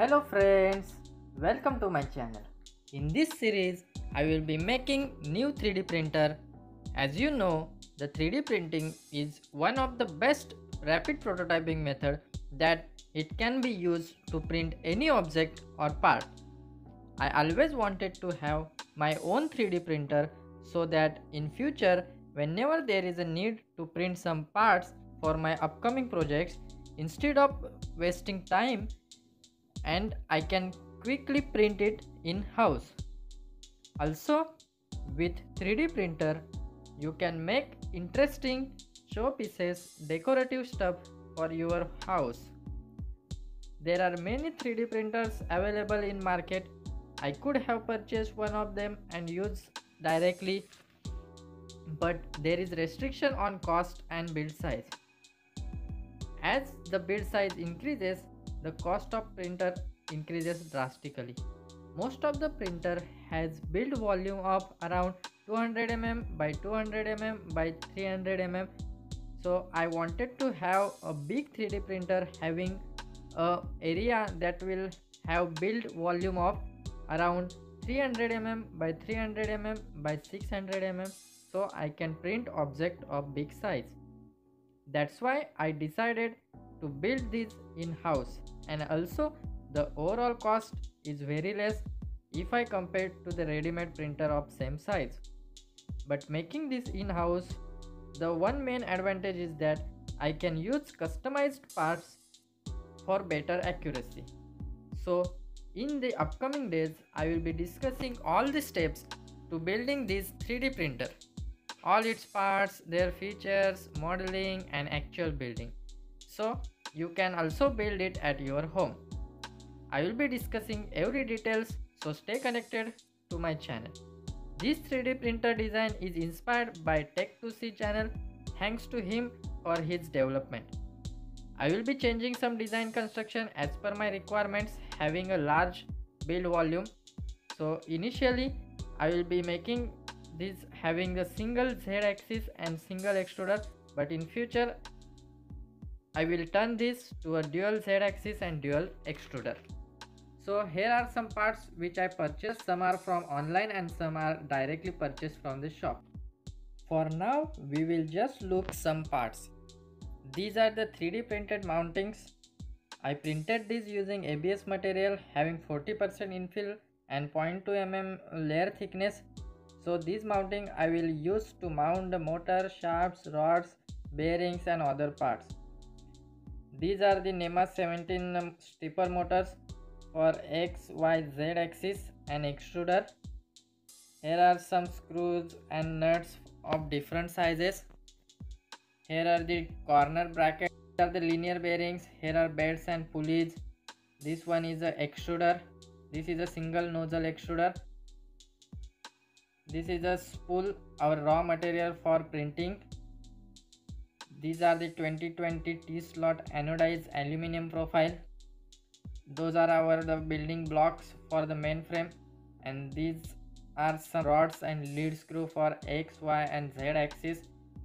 Hello friends, welcome to my channel. In this series, I will be making new 3D printer. As you know, the 3D printing is one of the best rapid prototyping method that it can be used to print any object or part. I always wanted to have my own 3D printer so that in future whenever there is a need to print some parts for my upcoming projects instead of wasting time and I can quickly print it in house. Also with 3D printer you can make interesting showpieces decorative stuff for your house. There are many 3D printers available in market. I could have purchased one of them and use directly but there is restriction on cost and build size. As the build size increases, the cost of printer increases drastically. Most of the printer has build volume of around 200 mm by 200 mm by 300 mm. So I wanted to have a big 3D printer having a area that will have build volume of around 300 mm by 300 mm by 600 mm so I can print object of big size. That's why I decided to build this in house and also the overall cost is very less if I compare to the ready-made printer of same size. But making this in house the one main advantage is that I can use customized parts for better accuracy. So in the upcoming days I will be discussing all the steps to building this 3D printer all its parts, their features, modeling and actual building. So you can also build it at your home. I will be discussing every details so stay connected to my channel. This 3D printer design is inspired by Tech2C channel thanks to him for his development. I will be changing some design construction as per my requirements having a large build volume. So initially I will be making this having a single z axis and single extruder but in future I will turn this to a dual z axis and dual extruder. So here are some parts which I purchased some are from online and some are directly purchased from the shop. For now we will just look some parts. These are the 3D printed mountings. I printed these using ABS material having 40% infill and 0.2 mm layer thickness so these mounting I will use to mount the motor, shafts, rods, bearings and other parts. These are the NEMA 17 um, stepper motors for X, Y, Z axis and extruder. Here are some screws and nuts of different sizes. Here are the corner brackets. These are the linear bearings. Here are beds and pulleys. This one is a extruder. This is a single nozzle extruder this is a spool our raw material for printing these are the 2020 T-slot anodized aluminum profile. Those are our the building blocks for the mainframe. And these are some rods and lead screw for X, Y and Z axis.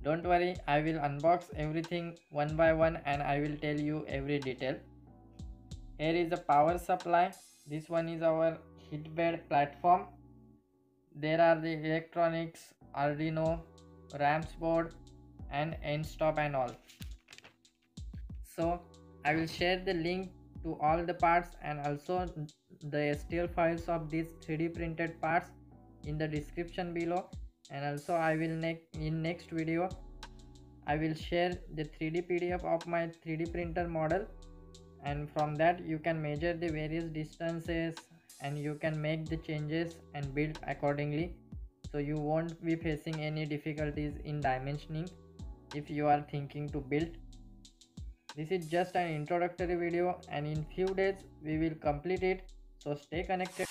Don't worry I will unbox everything one by one and I will tell you every detail. Here is the power supply. This one is our heat bed platform. There are the electronics arduino RAMPS board and end stop and all. So i will share the link to all the parts and also the stl files of these 3d printed parts in the description below. And also i will make in next video i will share the 3d pdf of my 3d printer model. And from that you can measure the various distances and you can make the changes and build accordingly. So you won't be facing any difficulties in dimensioning if you are thinking to build. This is just an introductory video and in few days we will complete it. So stay connected